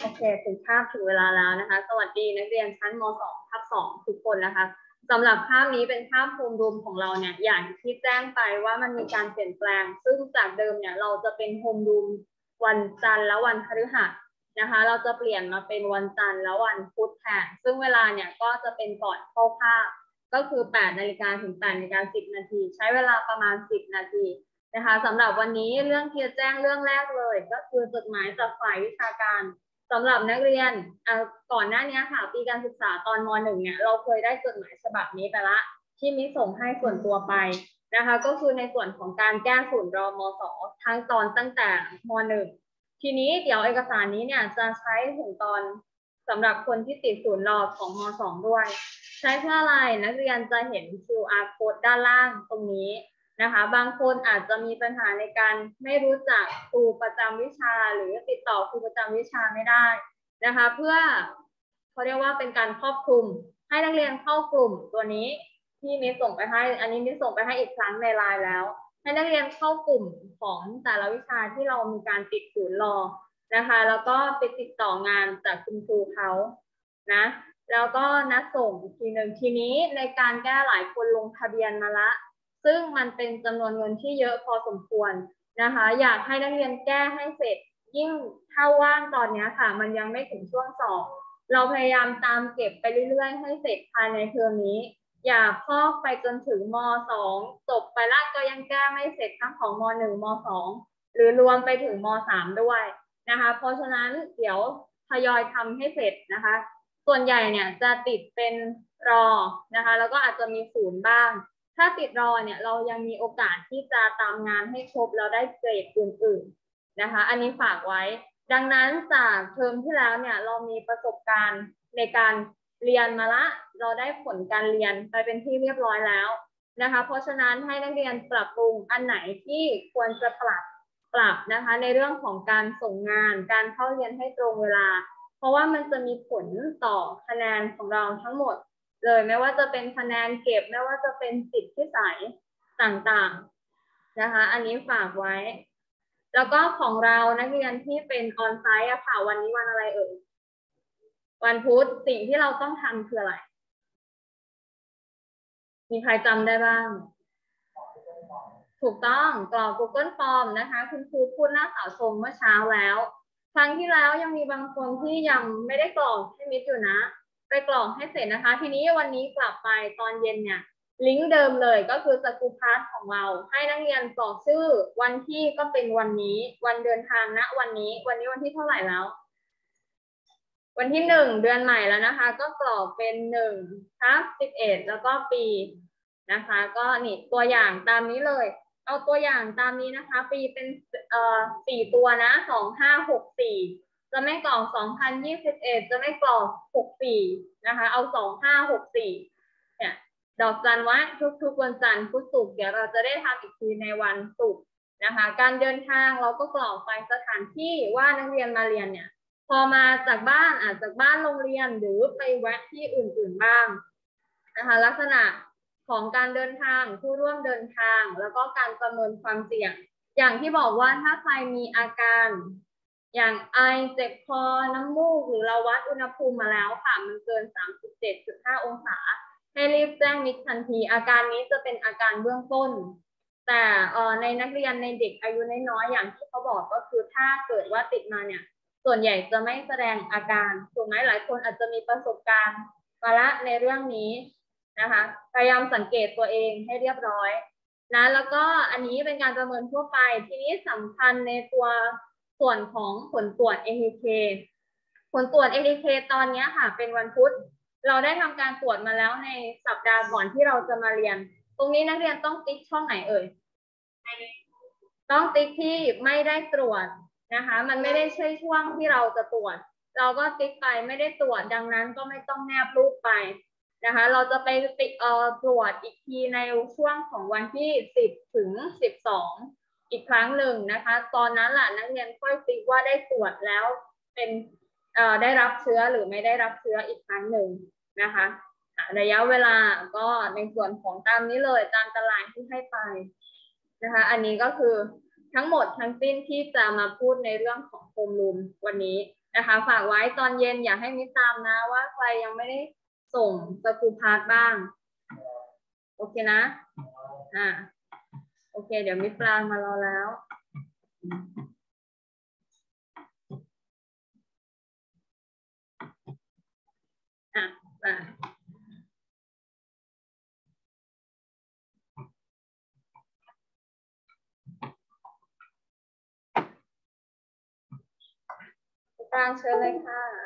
โอเคถึงภาพถึงเวลาแล้วนะคะ สวัสดีนักเรียนชั้นม .2 ทับ2ทุกคนนะคะสำหรับภาพนี้เป็นภาพโฮมรูมของเราเนี่ยอย่างที่แจ้งไปว่ามันมีการเปลี่ยนแปลง ซึ่งจากเดิมเนี่ยเราจะเป็นโฮมรูมวันจันทร์และวันพฤหัสนะคะ เราจะเปลี่ยนมาเป็นวันจันทร์และวันพุธแทนซึ่งเวลาเนี่ยก็จะเป็นก่อนเข้าภาพก็คือ8นาฬิกาถึง8นาฬิกา10 นาที ใช้เวลาประมาณ 10 นาที นะคะสำหรับวันนี้เรื่องที่จะแจ้งเรื่องแรกเลย ก็คือจดหมายจากฝ่ายวิชาการสำหรับนักเรียนก่อนหน้านี้ค่ะปีการศึกษาตอนม .1 เนี่ยเราเคยได้จดหมายฉบับนี้ไปละ ที่มิส่งให้ส่วนตัวไปนะคะก็คือในส่วนของการแก้ศูนรอมสทั้งตอนตั้งแต่ม .1 ทีนี้เดี๋ยวเอกสารนี้เนี่ยจะใช้ถึงตอนสำหรับคนที่ติดศูนย์รอของม .2 ด้วย ใช้เพื่ออะไรนักเรียนจะเห็น QR code ด้านล่างตรงนี้ นะคะ บางคนอาจจะมีปัญหาในการไม่รู้จักครูประจำวิชา หรือติดต่อครูประจำวิชาไม่ได้นะคะ เพื่อเขาเรียกว่าเป็นการครอบคลุม ให้นักเรียนเข้ากลุ่มตัวนี้ที่มิส่งไปให้ อันนี้มิส่งไปให้อีกครั้งในไลน์แล้ว ให้นักเรียนเข้ากลุ่มของแต่ละวิชาที่เรามีการติดศูนย์รอนะคะ แล้วก็ไปติดต่องานจากคุณครูเขานะแล้วก็นัดส่งทีหนึ่งทีนี้ในการแก้หลายคนลงทะเบียนมาละ ซึ่งมันเป็นจำนวนเงินที่เยอะพอสมควรนะคะ อยากให้นักเรียนแก้ให้เสร็จ ยิ่งถ้าว่างตอนนี้ค่ะ มันยังไม่ถึงช่วงสอบเราพยายามตามเก็บไปเรื่อยๆ ให้เสร็จภายในเทอมนี้ อย่าพอกไปจนถึงม .2 จบไปแล้วก็ยังแก้ไม่เสร็จทั้งของม .1 ม .2 หรือรวมไปถึงม .3 ด้วยนะคะ เพราะฉะนั้นเดี๋ยวทยอยทำให้เสร็จนะคะ ส่วนใหญ่เนี่ยจะติดเป็นรอนะคะ แล้วก็อาจจะมีศูนย์บ้าง ถ้าติดรอเนี่ยเรายังมีโอกาสที่จะตามงานให้ครบแล้วได้เกรดอื่นๆนะคะ อันนี้ฝากไว้ ดังนั้นจากเทอมที่แล้วเนี่ยเรามีประสบการณ์ในการเรียนมาละ เราได้ผลการเรียนไปเป็นที่เรียบร้อยแล้วนะคะ เพราะฉะนั้นให้นักเรียนปรับปรุงอันไหนที่ควรจะปรับปรับนะคะ ในเรื่องของการส่งงานการเข้าเรียนให้ตรงเวลา เพราะว่ามันจะมีผลต่อคะแนนของเราทั้งหมด เลยไม่ว่าจะเป็นคะแนนเก็บไม่ว่าจะเป็นสิทธิพิสัยต่างๆนะคะ อันนี้ฝากไว้ แล้วก็ของเรานักเรียนที่เป็นออนไซต์อะค่ะวันนี้วันอะไรเอ่ยวันพุธสิ่งที่เราต้องทำคืออะไร มีใครจำได้บ้าง ถูกต้องกรอก Google Form นะคะ คุณครูพูดหน้าเสาชมเมื่อเช้าแล้ว ครั้งที่แล้วยังมีบางคนที่ยังไม่ได้กรอกให้ Miss อยู่นะ ไปกรอกให้เสร็จนะคะ ทีนี้วันนี้กลับไปตอนเย็นเนี่ยลิงก์เดิมเลยก็คือสกูพาร์ทของเรา ให้นักเรียนกรอกชื่อ วันที่ก็เป็นวันนี้ วันเดินทางณวันนี้ วันนี้วันที่เท่าไหร่แล้ว วันที่หนึ่งเดือนใหม่แล้วนะคะ ก็กรอกเป็นหนึ่งทับสิบเอ็ดแล้วก็ปีนะคะ ก็นี่ตัวอย่างตามนี้เลย เอาตัวอย่างตามนี้นะคะ ปีเป็นเอ่อสี่ตัวนะสองห้าหกสี่จะไม่กรอก2021จะไม่กรอกหก 4นะคะ เอา2564เนี่ยดอกจันไว้ทุกๆวันจันทร์พุธศุกร์เดี๋ยวเราจะได้ทำอีกทีในวันศุกร์นะคะ การเดินทางเราก็กรอกไปสถานที่ว่านักเรียนมาเรียนเนี่ย พอมาจากบ้านอาจจากบ้านโรงเรียนหรือไปแวะที่อื่นๆบ้างนะคะลักษณะของการเดินทางผู้ร่วมเดินทาง แล้วก็การประเมินความเสี่ยง อย่างที่บอกว่าถ้าใครมีอาการ อย่างไอเจ็บคอ น้ำมูก หรือเราวัดอุณหภูมิมาแล้วค่ะ มันเกิน 37.5 องศา ให้รีบแจ้งมิดทันที อาการนี้จะเป็นอาการเบื้องต้น แต่ในนักเรียนในเด็กอายุน้อยๆ อย่างที่เขาบอกก็คือถ้าเกิดว่าติดมาเนี่ย ส่วนใหญ่จะไม่แสดงอาการ ถูกไหมหลายคนอาจจะมีประสบการณ์มาละในเรื่องนี้นะคะ พยายามสังเกตตัวเองให้เรียบร้อยนะ แล้วก็อันนี้เป็นการประเมินทั่วไป ทีนี้สำคัญในตัว ส่วนของผลตรวจ ATK ผลตรวจ ATK ตอนนี้ค่ะ เป็นวันพุธ เราได้ทำการตรวจมาแล้วในสัปดาห์ก่อนที่เราจะมาเรียน ตรงนี้นักเรียนต้องติ๊กช่องไหนเอ่ย ต้องติ๊กที่ไม่ได้ตรวจนะคะ มันไม่ได้ใช่ช่วงที่เราจะตรวจ เราก็ติ๊กไปไม่ได้ตรวจดังนั้นก็ไม่ต้องแนบรูปไปนะคะ เราจะไปติดเอ่อตรวจอีกทีในช่วงของวันที่ 10 ถึง 12 อีกครั้งหนึ่งนะคะ ตอนนั้นแหละนักเรียนค่อยติ๊กว่าได้ตรวจแล้วเป็นได้รับเชื้อหรือไม่ได้รับเชื้ออีกครั้งหนึ่งนะคะระยะเวลาก็ในส่วนของตามนี้เลยตามตารางที่ให้ไปนะคะ อันนี้ก็คือทั้งหมดทั้งสิ้นที่จะมาพูดในเรื่องของโฮมรูมวันนี้นะคะ ฝากไว้ตอนเย็นอย่าให้ Miss ตามนะว่าใครยังไม่ได้ส่งสกูพาร์ทบ้าง โอเคนะ อ่า โอเค เดี๋ยว Miss ปรางมารอแล้ว อะอะมิสปรางเชิญเลยค่ะ